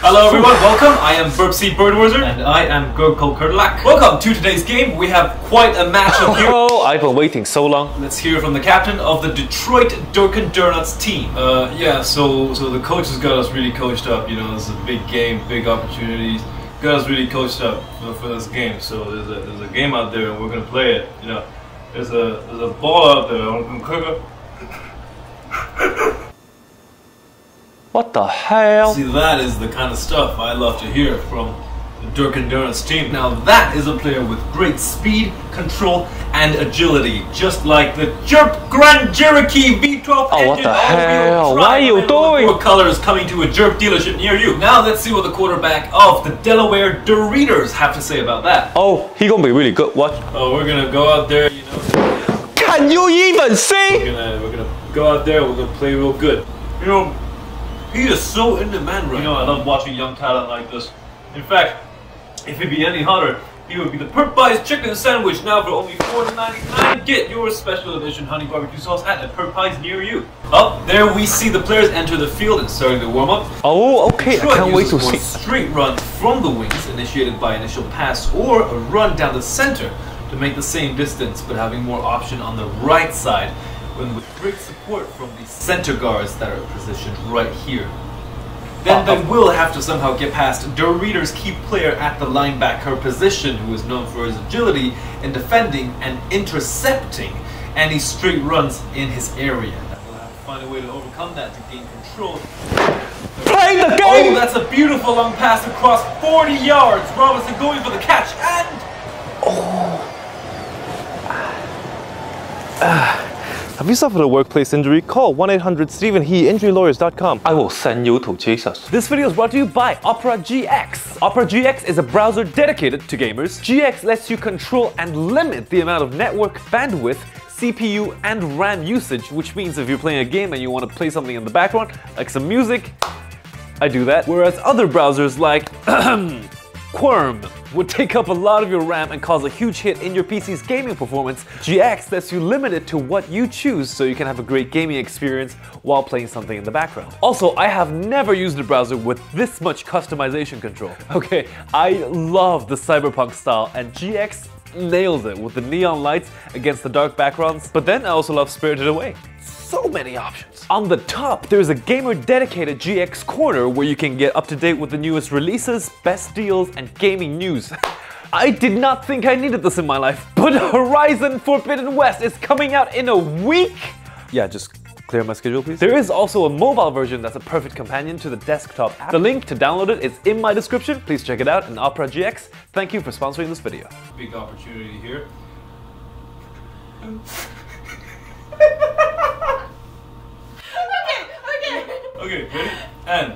Hello everyone, welcome. I am Burpsy Birdwizard. And I am Gurkul Kurtlak. Welcome to today's game. We have quite a matchup here. Oh, I've been waiting so long. Let's hear from the captain of the Detroit Durkin Donuts team. Uh, yeah, so so the coach has got us really coached up. You know, this is a big game, big opportunities. Got us really coached up for, for this game. So there's a there's a game out there, and we're gonna play it. You know, there's a there's a ball out there. I'm gonna What the hell? See, that is the kind of stuff I love to hear from the Durkin Donuts team. Now, that is a player with great speed, control, and agility, just like the Jerp Grand Cherokee V12 Oh, what engine the oh, hell? drive What are you doing? Four colors coming to a Jerp dealership near you. Now, let's see what the quarterback of the Delaware Doritos have to say about that. Oh, he gonna be really good. What? Oh, we're gonna go out there, you know. Can you even see? We're gonna we're gonna go out there. We're gonna play real good. You know, he is so in demand right You know, I love watching young talent like this. In fact, if he'd be any hotter, he would be the Perk Pies chicken sandwich now for only $4.99. Get your special edition honey barbecue sauce hat at Perk Pies near you. Up there, we see the players enter the field and starting to warm up. Oh, okay. I Detroit can't wait to see. straight run from the wings, initiated by initial pass, or a run down the center to make the same distance, but having more option on the right side, when with great support from the center guards that are positioned right here. Then they will have to somehow get past Doritos' key player at the linebacker position, who is known for his agility in defending and intercepting any straight runs in his area. They'll have to find a way to overcome that to gain control Play the oh, game! Oh, that's a beautiful long pass across 40 yards. Robinson going for the catch and Have you suffered a workplace injury? Call 1 800 Steven He InjuryLawyers.com. I will send you to Jesus. This video is brought to you by Opera GX. Opera GX is a browser dedicated to gamers. GX lets you control and limit the amount of network bandwidth, CPU, and RAM usage, which means if you're playing a game and you want to play something in the background, like some music, I do that. Whereas other browsers like Quirm would take up a lot of your RAM and cause a huge hit in your PC's gaming performance. GX lets you limit it to what you choose so you can have a great gaming experience while playing something in the background. Also, I have never used a browser with this much customization control. Okay, I love the cyberpunk style and GX nails it with the neon lights against the dark backgrounds. But then I also love Spirited Away. So many options. On the top, there's a gamer dedicated GX corner where you can get up to date with the newest releases, best deals, and gaming news. I did not think I needed this in my life, but Horizon Forbidden West is coming out in a week! Yeah, just clear my schedule, please. There is also a mobile version that's a perfect companion to the desktop app. The link to download it is in my description. Please check it out in Opera GX. Thank you for sponsoring this video. big opportunity here. Okay, okay. Okay, ready? And